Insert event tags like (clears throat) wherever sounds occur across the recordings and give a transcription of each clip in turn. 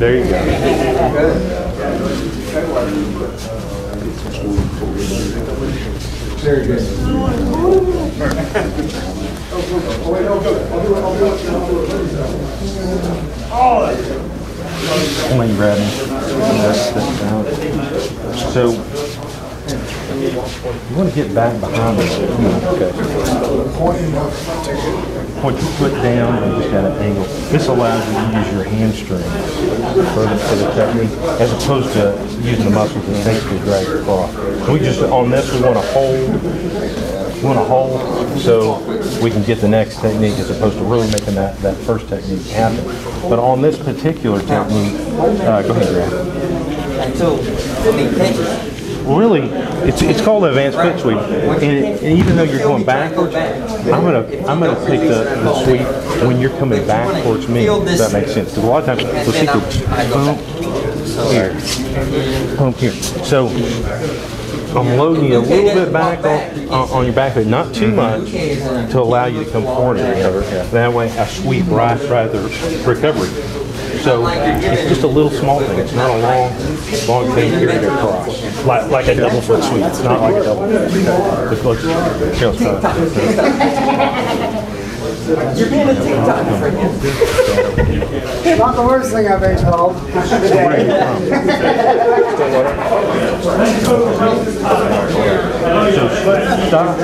There you go. Come on, you grab me. That's- that's down. So, you want to get back behind me. Okay. Point your foot down and just at an angle. This allows you to use your hamstring for the, for the technique, as opposed to using the muscles things to drag across. We just, on this, we want to hold we want to hold so we can get the next technique as opposed to really making that, that first technique happen. But on this particular technique, uh, go ahead, Graham. Really, it's, it's called advanced pitch sweep. And, it- and even though you're going backwards, I'm gonna I'm gonna take the, the sweep when you're coming back towards me. If that makes sense. Because a lot of times we'll boom here. So I'm loading you a little bit back on, on, your back foot, not too much, to allow you to come forward. That way, I sweep right, right the recovery. So it's just a little small thing. It's not a long, long thing to across. Like, like a double foot sweep. It's not like a double. Just look, here, let's try it. Not the worst thing I've been told. So stop.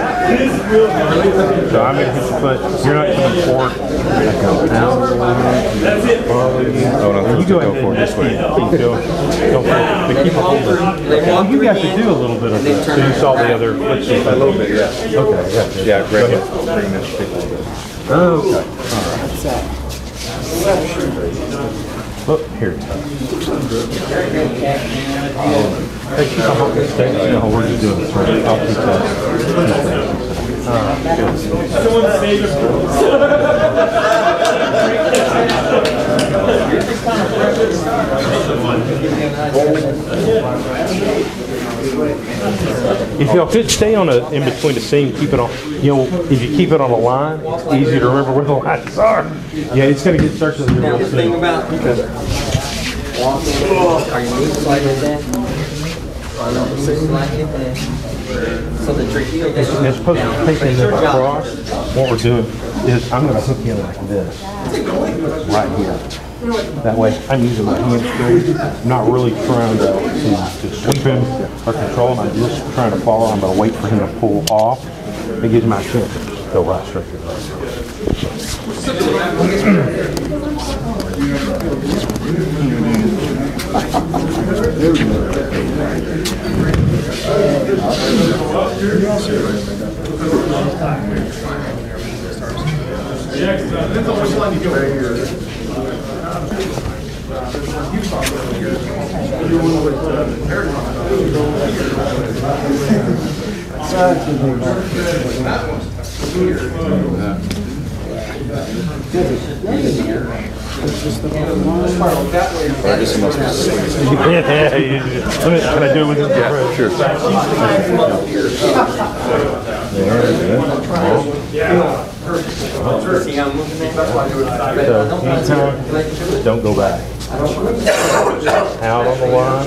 So I'm gonna hit your foot. You're not coming forward. Come out. Follow you. Oh, no, go for it this way. Go. For it. But keep a hold of it. Well, you got to do a little bit of this. So you saw the other. A little bit, yeah. Okay. Yeah. Yeah, bring it, bring this people a bit. Okay. Look here. Hey, keep a hold. No, we're just doing this. Right. I'll keep that. If y'all could stay on a, in between the seam, keep it on, you know, if you keep it on a line, it's easy to remember where the lines are. Yeah, it's gonna get circulated Now, real the thing soon. about are knees like that? So the trachea As goes opposed to it across, what we're doing is I'm gonna hook in like this, right here. That way, I'm using my hands hamstring, I'm not really trying to, to to sweep him or control him, I'm just trying to follow, I'm gonna wait for him to pull off. It gives my chin, go right straight. To the Yeah, yeah, yeah. Can I do it with this? Yeah, sure. See how I'm moving that? So anytime, don't go back. Out on the line.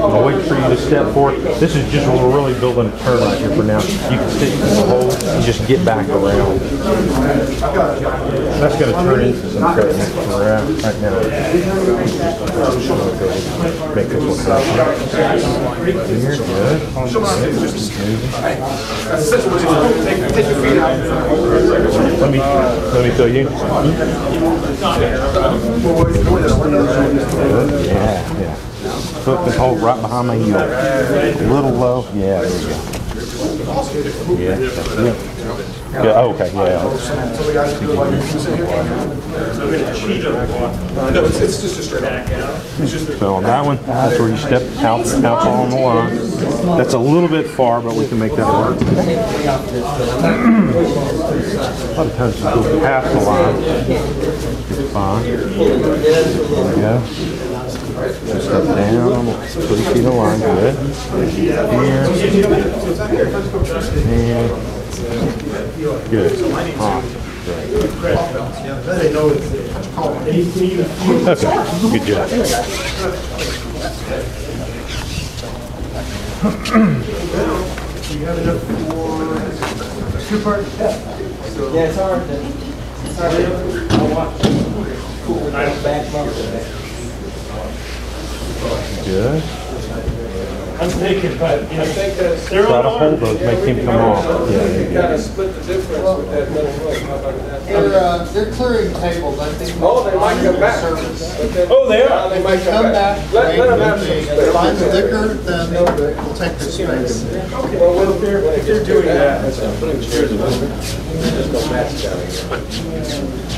I'll wait for you to step forward. This is just, we're really building a turn right here for now. You can stick to the hole and just get back around. That's gonna turn into some at right now. Make this one happen. You're good. Let me, let me tell you. Yeah, yeah. Foot can hold right behind my heel. A little low. Yeah, there you go. Yeah, that's it. Good. Oh, okay, yeah. So on that one, that's where you step out, out on the line. That's a little bit far, but we can make that work. A lot of times you go past the line. Fine. For go. Just down, three feet of line, good. Here. And good. Hot. Okay, good job. Yeah, it's hard to. It's hard to. I watch. Good. I'm thinking, but, you know, I think that's, they're Try to on hold arms. those, make him come off. Yeah, there you kind of split the difference with that little hook, how about that? They're, uh, they're clearing tables, I think. Oh, they might come back. Service. Then- Oh, they are? Yeah, They might Come back. Let, let them have some If space. mine's thicker, then we'll take the space. Well, we'll- if you're doing that, that's fine. Put chairs in there. Just go match down here.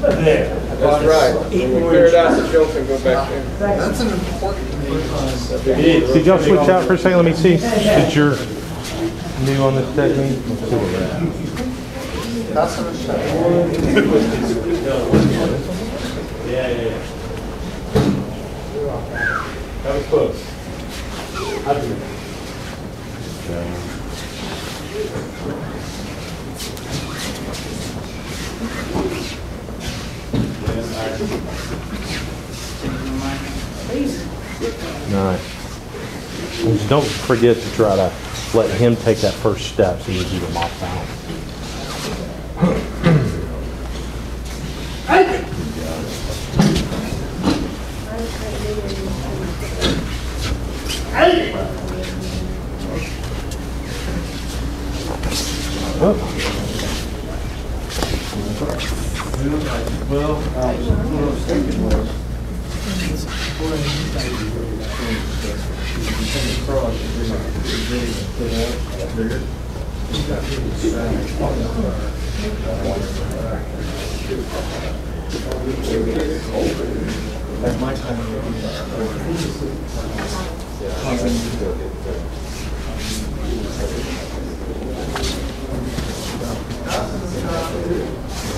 There. That's right. When we clear out, the jo can go back there. That's an important meeting. It is. Did y'all switch out for a second? Let me see. Did you're new on this technique? Let's see what we're at. That's an issue. Yeah, yeah, yeah. That was close. Nice. And don't forget to try to let him take that first step so you keep him off balance. Well, I what I was thinking was, before anything really across, it was put out got people signing on the my time, it was.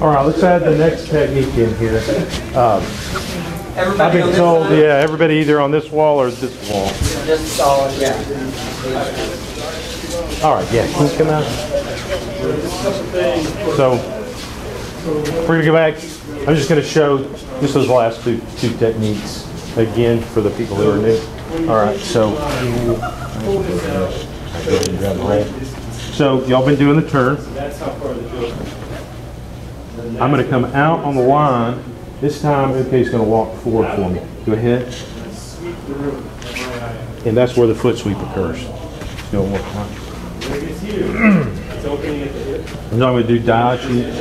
All right, let's add the next technique in here. Um, I've been this told, yeah, everybody either on this wall or this wall. Just solid, yeah. All right, yeah, can you come out? So, we're gonna go back, I'm just gonna show just those last two, two techniques again for the people who are new. All right, so. So, y'all been doing the turn. That's how far the joke. I'm gonna come out on the line. This time, OK MK's gonna walk forward for me. Go ahead. And that's where the foot sweep occurs. Go one more time. When it it's opening at the. I'm not gonna do dodging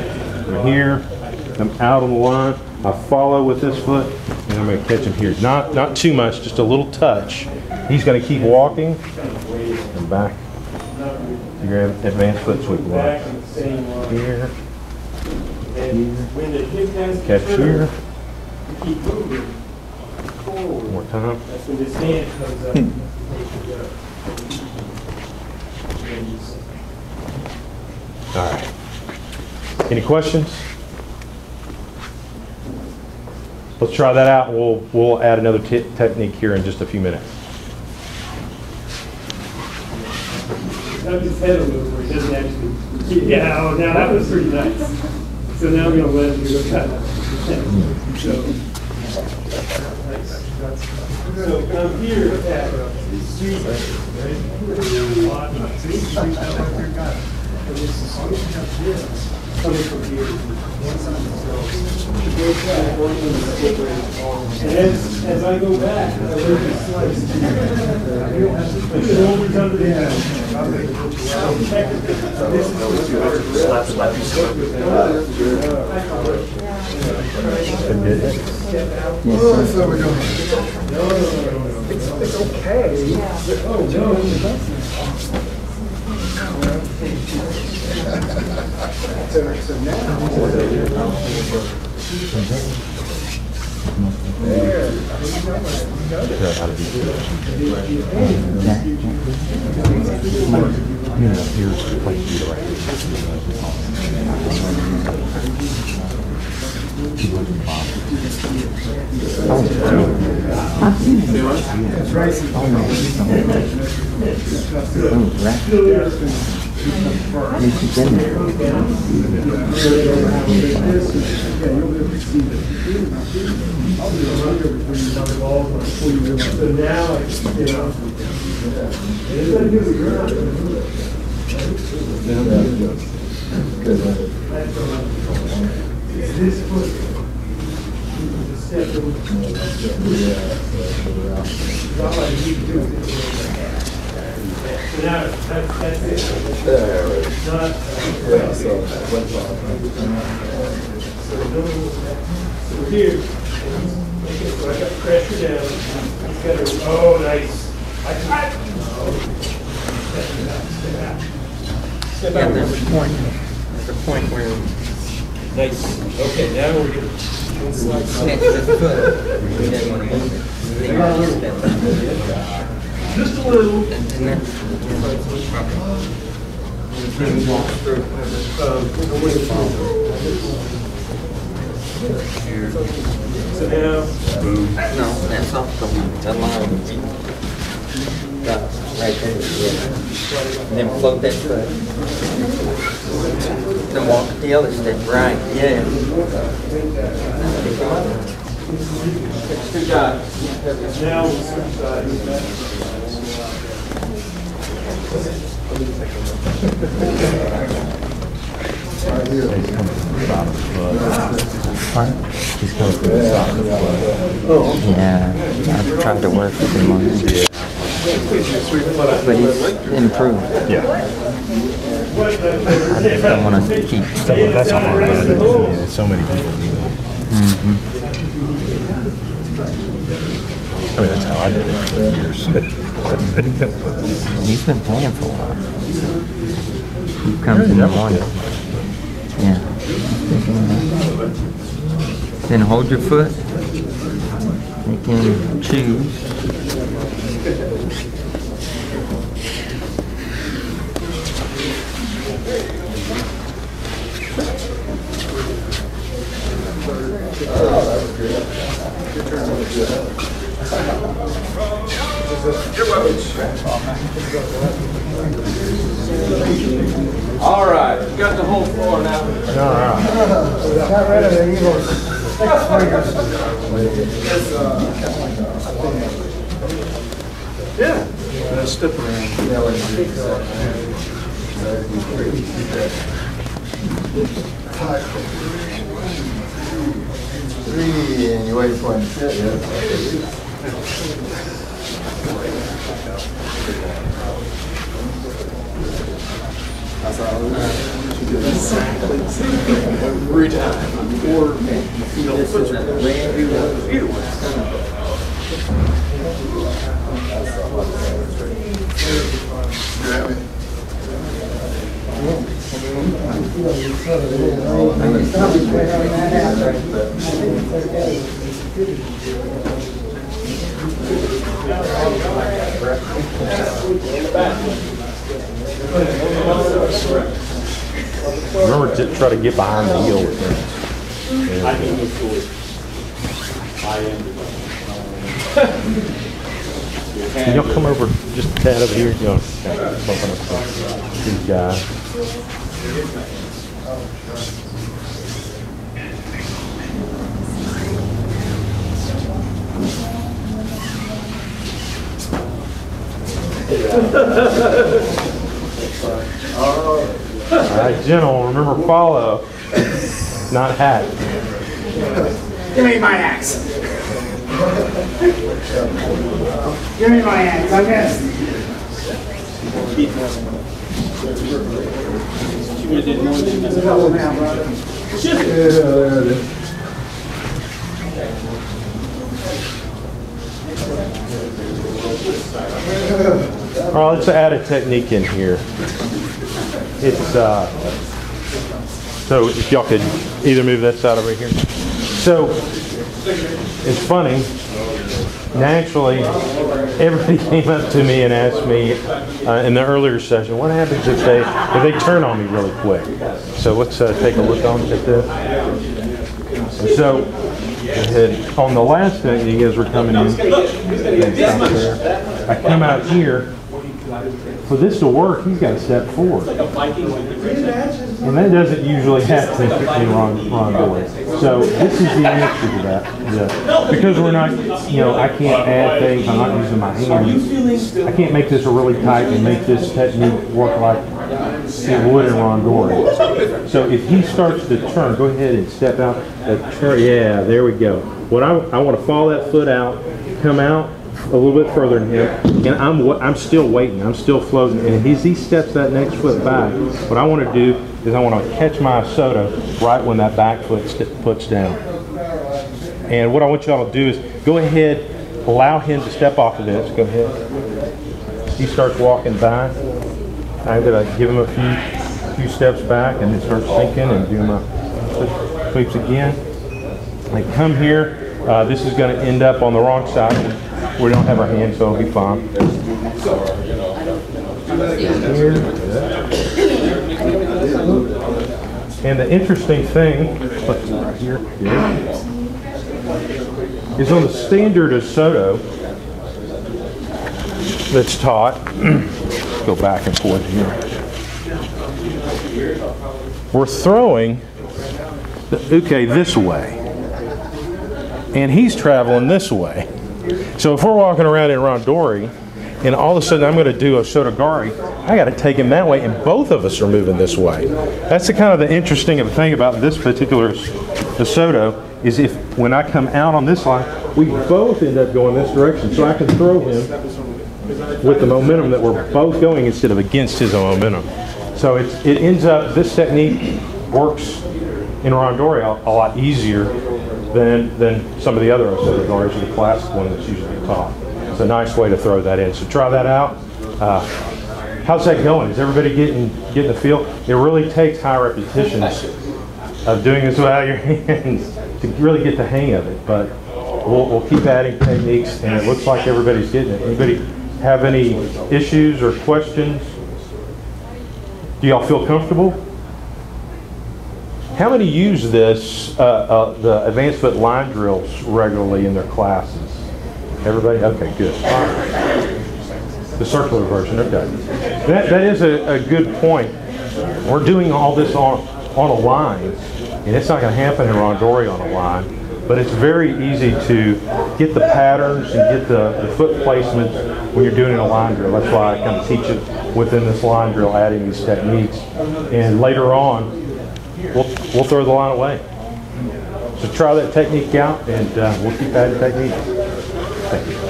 from here. I'm out on the line. I follow with this foot, and I'm gonna catch him here. Not, not too much, just a little touch. He's gonna keep walking and back. Your advanced foot sweep line. in the same line. Here, And when the hip has the catch here. you keep moving forward. One more time. That's when this hand comes up. and takes it up. And you s- All right. Any questions? Let's try that out. We'll, we'll add another technique here in just a few minutes. Tuck his head a little where he doesn't actually. Yeah, oh, now that was pretty nice. So now I'm gonna let him go cut. So. So come here, tap. Squeeze it, right? Coming from. And as, as I go back, I learn to slice. It's always under the house. Check it. This is Oh, so we're doing. It's, it's okay. So, so now. You know, here's the place you right oh, So now, it's, you know. it's gonna do the ground. This foot. the step that we- Not like you that's it. Not, so here, It's oh, nice. I Yeah, there's a point, there's a point where Nice, okay, now we're good. snatch the foot. We didn't want to move it. Just a little. And and then. Through. So now, No, that's off the, the line. Got right there, yeah. And then float that foot. Then walk the other step, right, yeah. Good job. now we'll switch sides. He's coming from the side of the foot. Yeah, I've tried to work with him on it. But he's improved. Yeah. I don't want to keep that's a hard one. There's so many people do that. I mean, that's how I did it for years. He's been playing for a while. He comes in the morning. Yeah. Then hold your foot. You can choose. All right, you got the whole floor now. Got rid of the evil stick swingers. Three, and you wait for him to sit, yeah. Every time. Or, you know, put your, either way. Remember to try to get behind the heel with them. Can y'all come over just a tad over here? Y'all kind bumping up these guys. (laughs) All right, gentle, remember follow, not hat. Give me my axe. Give me my axe. I missed. Double now, brother. All right, let's add a technique in here. It's, uh, so if y'all could either move that side over here. So, it's funny, naturally, everybody (laughs) came up to me and asked me uh, in the earlier session, what happens if they, if they turn on me really quick? So let's uh, take a look on at this. So, on the last thing you guys were coming in. I come out here, for this to work, he's got to step forward. And that doesn't usually happen in Ron, Ron Boyd. So this is the answer to that. The- because we're not, you know, I can't add things, I'm not using my hands. I can't make this really tight and make this technique work like it would in Rondori. So if he starts to turn, go ahead and step out. Turn- yeah, there we go. What I, I want to follow that foot out, come out a little bit further than him, and I'm I'm still waiting. I'm still floating. And as he steps that next foot back, what I want to do is I want to catch my soto right when that back foot puts down. And what I want y'all to do is go ahead, allow him to step off of this. Go ahead. He starts walking by. I'm gonna give him a few few steps back and then starts sinking and do my sweep- sweeps again. I come here. Uh, this is going to end up on the wrong side. We don't have our hands, so it'll be fine. And the interesting thing, is on the standard of Soto that's taught. (clears throat) Go back and forth here. We're throwing the uke this way, and he's traveling this way. So if we're walking around in Rondori, and all of a sudden I'm going to do a Sotogari, I got to take him that way, and both of us are moving this way. That's the kind of the interesting thing about this particular the Soto is if when I come out on this line, we both end up going this direction, so I can throw him with the momentum that we're both going instead of against his momentum. So it ends up, this technique works in Rondori a, lot easier than, than some of the other Osotogari or the classic one that's usually taught. It's a nice way to throw that in. So try that out. Uh, how's that going? Is everybody getting, getting the feel? It really takes high repetitions of doing this without your (laughs) hands to really get the hang of it. But we'll, we'll keep adding techniques and it looks like everybody's getting it. Anybody have any issues or questions? Do y'all feel comfortable? How many use this, uh, uh, the advanced foot line drills regularly in their classes? Everybody? Okay, good. The circular version, okay. That, that is a, a good point. We're doing all this on, on a line, and it's not going to happen in Rondori on a line, but it's very easy to get the patterns and get the, the foot placements when you're doing a line drill. That's why I kind of teach it within this line drill, adding these techniques. And later on, we'll, we'll throw the line away. So try that technique out, and uh, we'll keep adding techniques. Thank you.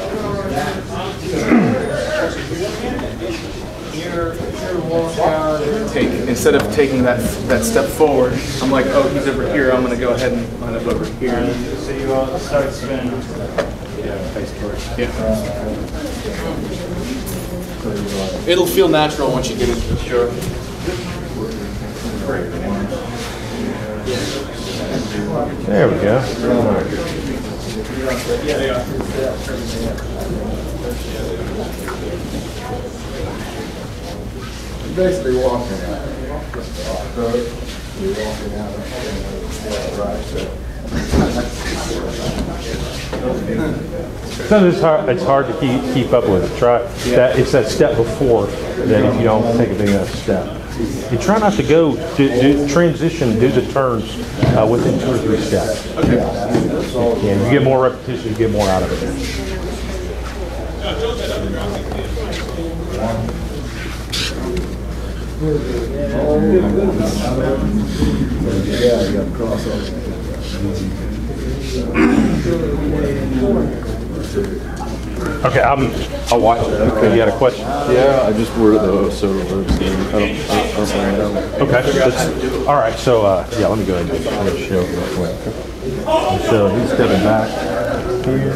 take instead of taking that that step forward, I'm like, oh, he's over here. I'm gonna go ahead and line up over here. So you want to start spinning. Yeah. It'll feel natural once you get into it. Sure. There we go. Basically walking out. So you're walking out. Right. So. Sometimes it's hard, it's hard to keep, keep up with it. Try that, it's that step before that if you don't take a big enough step. You try not to go, do, do transition, do the turns uh, within two or three steps. Yeah, you get more repetition, you get more out of it. Yeah, you got crossover. Okay, I'm, I'll watch it. Okay, you had a question? Yeah, I just worded the soto works game. I don't, I don't. Okay, that's- all right, so, uh, yeah, let me go ahead and let me show real quick. So he's stepping back here.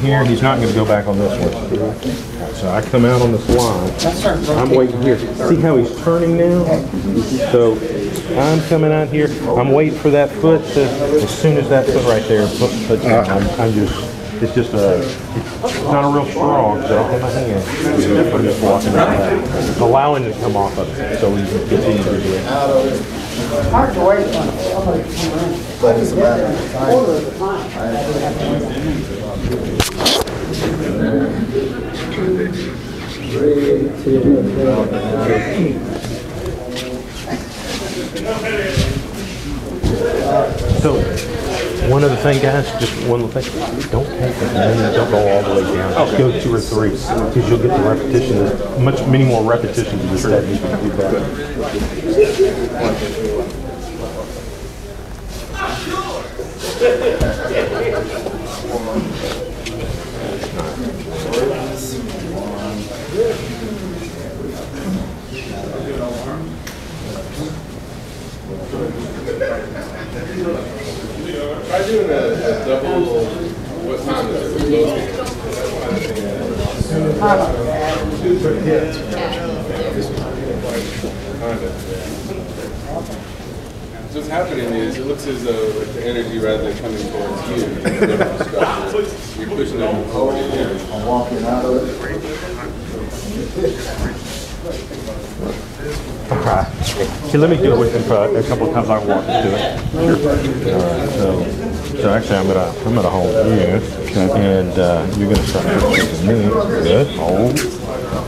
Here, he's not gonna go back on this one. So I come out on this line. I'm waiting here. See how he's turning now? So I'm coming out here, I'm waiting for that foot to, as soon as that foot right there, foot, I'm, I'm just, it's just a, it's not a real strong, so I don't have my hand. I'm just walking it back, allowing it to come off of it, so we can continue to do it. Hard to wait on somebody to come. But it's a matter of time. Quarter of the time. So, one other thing, guys, just one little thing. Don't take it, don't go all the way down. Just go two or three, because you'll get the repetition, There's much, many more repetitions of this if you do doing a, a double, what time is it? So what's happening is, it looks as though like the energy rather than coming towards you, you're pushing them forward in here. I'm walking out of it. Alright. Okay, let me do it with him for a couple of times, I can walk you through it. Sure. Alright, so, so actually, I'm gonna, I'm gonna hold you, and, uh, you're gonna start pushing me. Good, hold,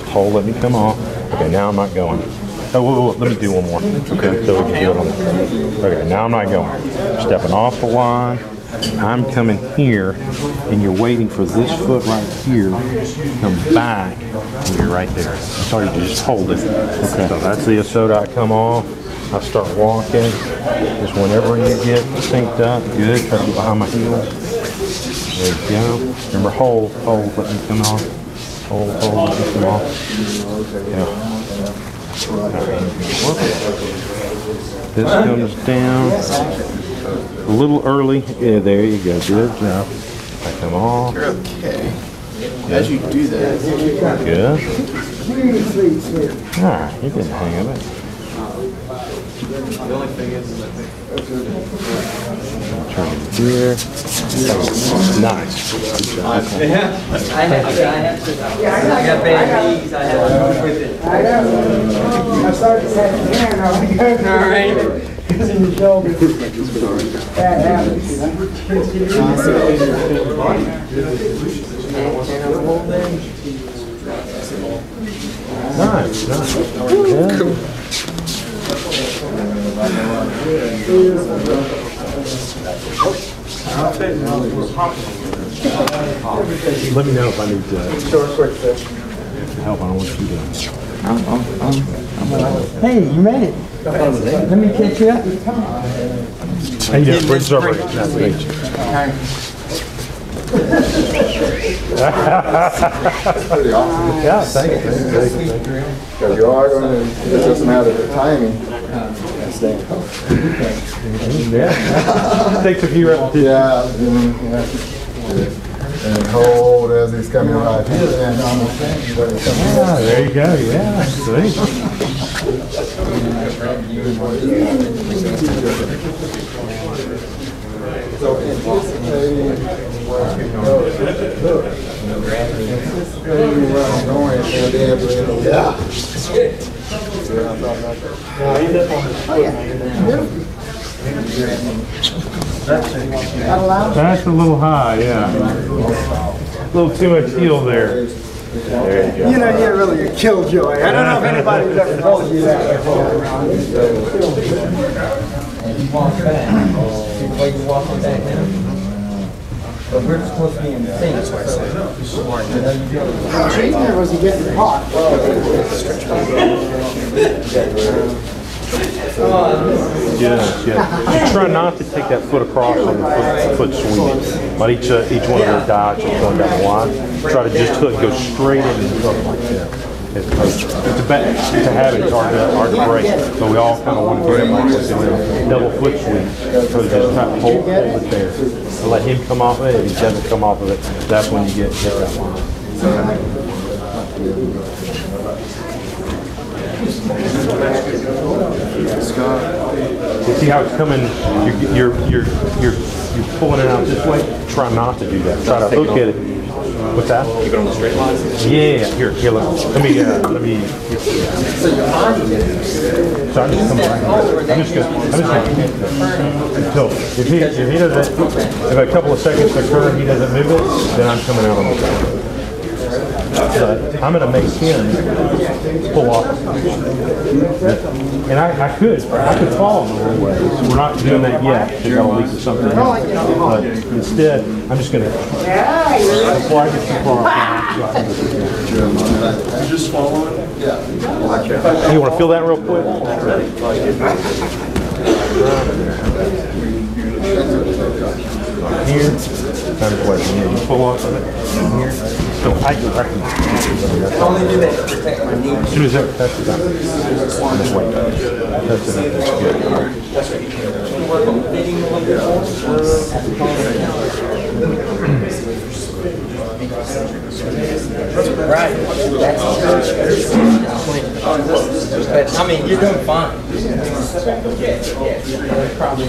hold, let me come off. Okay, now I'm not going. Oh, whoa, whoa, whoa, let me do one more. Okay. So we can do it on okay, now I'm not going. Stepping off the line, I'm coming here, and you're waiting for this foot right here, to come back, and you're right there. So you just hold it. Okay. So that's the soto I come off, I start walking, just whenever you get synced up, good, try to be behind my heels. There you go. Remember, hold, hold, let me come off. Hold, hold, let me come off. Yeah. This comes down a little early. Yeah, there you go. Good job. I come off. Okay. As you do that, Good. All right, you can hang of it. The only thing is, is I think Turn it here. Nice. I have, I have, I got bad knees, I have to move with it. I know. I started to say, man, I want to go. All right. It's in the shoulder. Bad habits, you? Nice, nice. Good. Let me know if I need to help. I don't want you to. I'm, I'm, I'm, I'm all right. Hey, you made it. Let me catch you up. Hey, yeah, bridge over. Nice to meet you. Pretty awesome. Yeah, thank you. Thank you. Thank you. Because you are going to, it's just a matter of timing. And staying. (laughs) Yeah. Takes a few repetitions. Yeah, yeah. And hold as he's coming right here and almost when he's coming Ah, back. there you go. Yeah, sweet. So anticipating where I'm going. Look. Anticipating where I'm going and be able to. Yeah. That allows That's a little high, yeah. A little too much heel there. There you go. You know, you're really a killjoy. I don't know if anybody's ever told you that before. You walk back, before you walk back now. But we're supposed to be in sync. That's why I said. Cheating or was he getting caught? Yes, yeah. You try not to take that foot across on the foot, foot swing. But each, uh, each one of their dots is going down the line. Try to just hook, go straight in and hook like that. It's, it's a bad, it's a habit, it's hard to, hard to break. So we all kind of want to get it like doing double foot swing. So just try to hold, hold it there. And let him come off of it. If he doesn't come off of it, that's when you get hit that line. You see how it's coming, you're, you're, you're, you're, you're pulling it out this way? Try not to do that. Try to hook at it. What's that? Keep it on the straight line? Yeah, here, here, let, let me, uh, let me. So I'm just coming right here. I'm just gonna, I'm just gonna. So if he, if he doesn't, if a couple of seconds occur he doesn't move it, then I'm coming out on the. But I'm gonna make him pull off. And I, I could, I could follow him a little way. We're not doing that yet, that'll lead to something else. But instead, I'm just gonna, before I get too far off. Just follow it. You wanna feel that real quick? Here, kind of question, yeah, you pull off of it, here. So I can recognize. Only do that to protect my knee. As soon as that touches up, just wait. Touch it up, that's good. Work on fitting a little bit more. Right. That's But, I mean, you're doing fine. Probably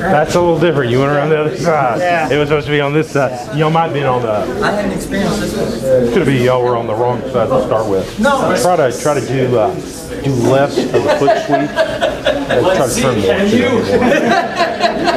That's a little different. You went around the other side. Yeah. It was supposed to be on this side. Y'all might have been on the, I hadn't experienced this one. could be y'all were on the wrong side to start with. No. Try to, try to do, uh, do less of the foot sweep. (laughs) Uh, Try to turn more. (laughs)